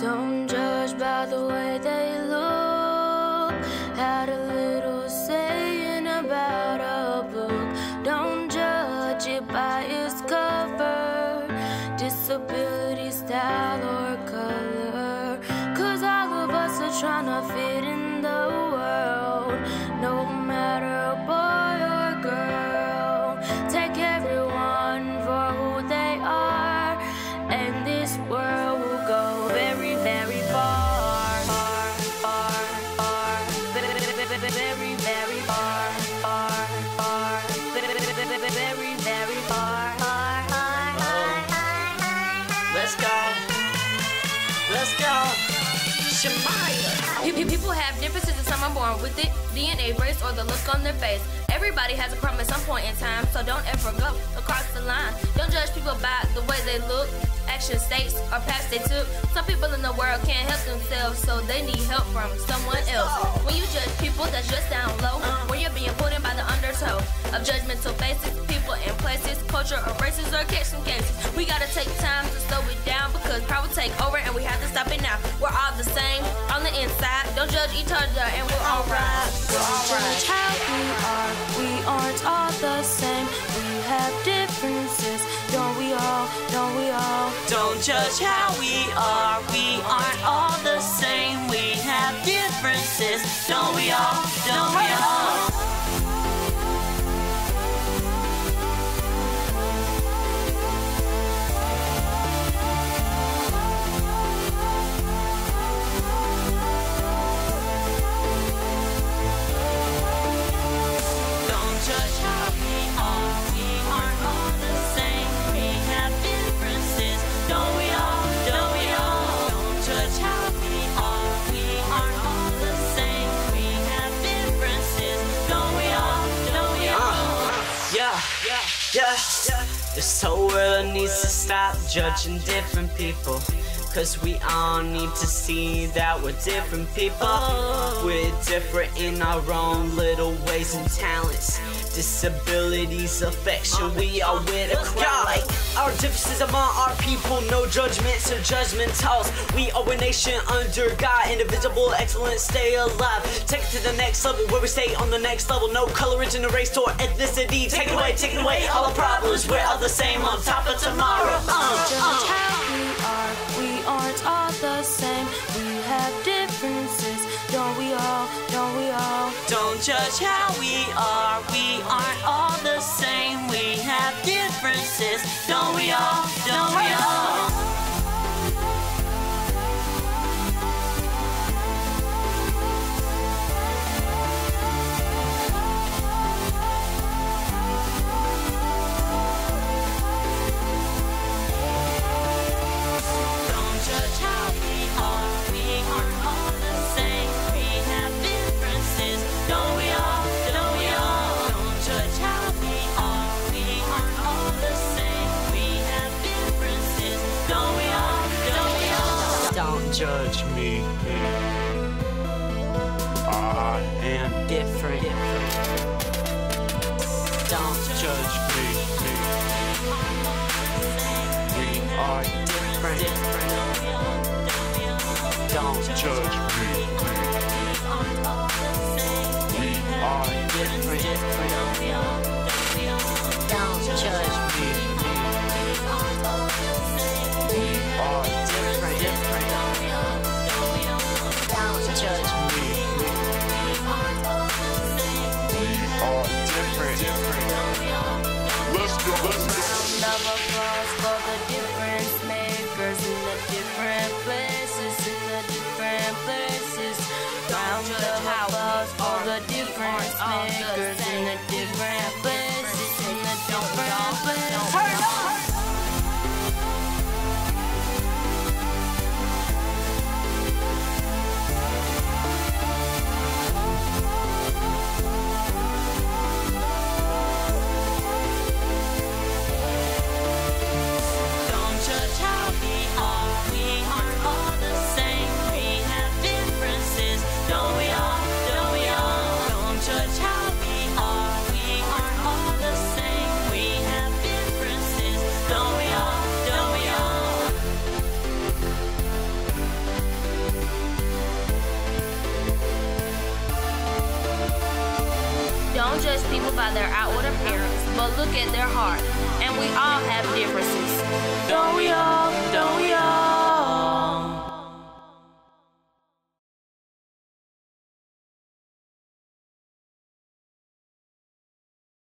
Don't judge by the way they look. Had a little saying about a book. Don't judge it by its cover, disability, style, or color. Cause all of us are trying to fit People have differences and some are born with it. DNA, race, or the look on their face. Everybody has a problem at some point in time, so don't ever go across the line. Don't judge people by the way they look, action states, or paths they took. Some people in the world can't help themselves, so they need help from someone else. When you judge people, that's just down low. When you're being put in by the undertow of judgmental faces, people and places, culture or races, or catch some cases. We gotta take time to slow it down because power will take over and we have to stop it now. We're all the same on the inside. Don't judge each other and we're alright. We're alright. Judge how we are. We aren't all the same. We have differences. Don't we all? Don't we all? Don't judge how we are. We aren't all the same. We have differences. Don't we all? Don't we all? This whole world needs to stop judging different people. Cause we all need to see that we're different people. We're different in our own little ways and talents. Disabilities, affection, we are with a crowd. Like our differences among our people, no judgments or judgmentals. We are a nation under God, indivisible, excellence, stay alive. Take it to the next level where we stay on the next level. No color, religion, or race, or ethnicity. Take it away, take it away. All the problems, we're all the same on top of tomorrow. Uh, uh. Judge how we are. We aren't all the same. We have differences. Don't we all? Don't we all? Judge me. I am Different. Don't judge me. We are different. Don't judge me. We are different. Don't judge me. We are of applause for the difference makers in the different places, in the different places. Round of applause for the difference makers Don't judge people by their outward appearance, but look at their heart. And we all have differences. Don't we all?